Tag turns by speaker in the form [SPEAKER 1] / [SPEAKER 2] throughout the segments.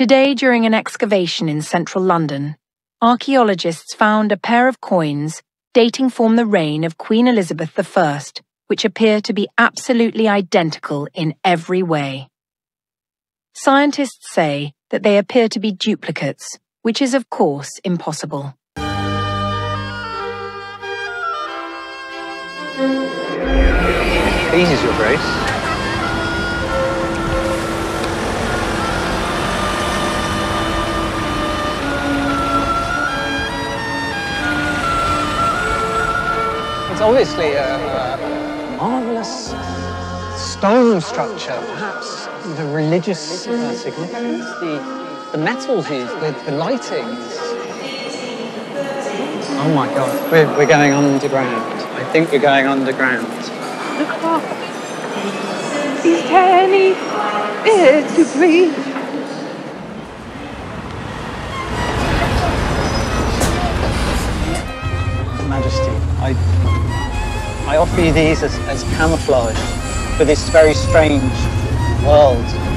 [SPEAKER 1] Today, during an excavation in central London, archaeologists found a pair of coins dating from the reign of Queen Elizabeth I, which appear to be absolutely identical in every way. Scientists say that they appear to be duplicates, which is of course impossible.
[SPEAKER 2] Easy, Your Grace. It's obviously a, a marvellous stone structure, perhaps the religious uh, significance, the, the metals used, the, the lightings. Oh my God, we're, we're going underground. I think we're going underground.
[SPEAKER 3] Look up. Is there any air to breathe?
[SPEAKER 2] Offer you these as, as camouflage for this very strange world.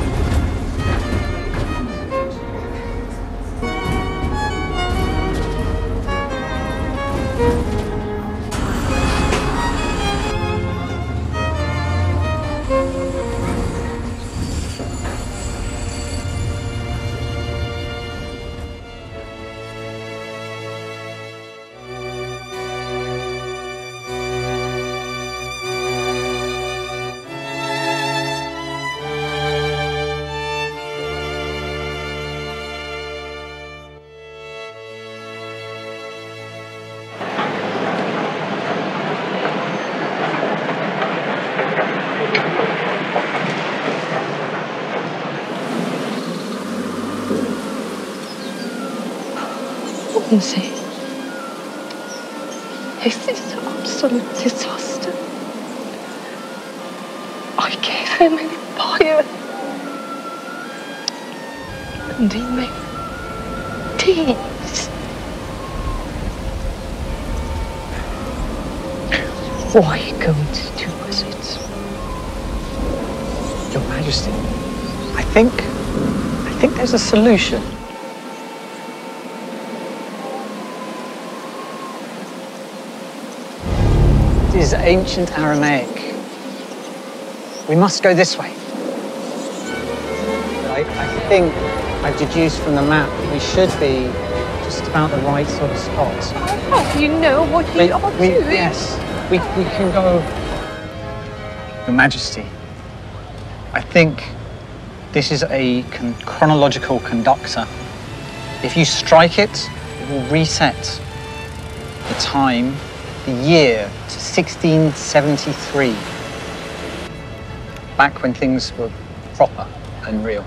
[SPEAKER 3] Lindsay. This is absolute disaster. I gave him an empire. And he made this. Why are you going to do it?
[SPEAKER 2] Your Majesty, I think, I think there's a solution. Is ancient Aramaic. We must go this way. I, I think I've deduced from the map that we should be just about the right sort of spot.
[SPEAKER 3] Do you know what you
[SPEAKER 2] We-
[SPEAKER 3] are
[SPEAKER 2] we-
[SPEAKER 3] doing?
[SPEAKER 2] Yes, we, we can go. Your Majesty, I think this is a con- chronological conductor. If you strike it, it will reset the time, the year to 1673. Back when things were proper and real.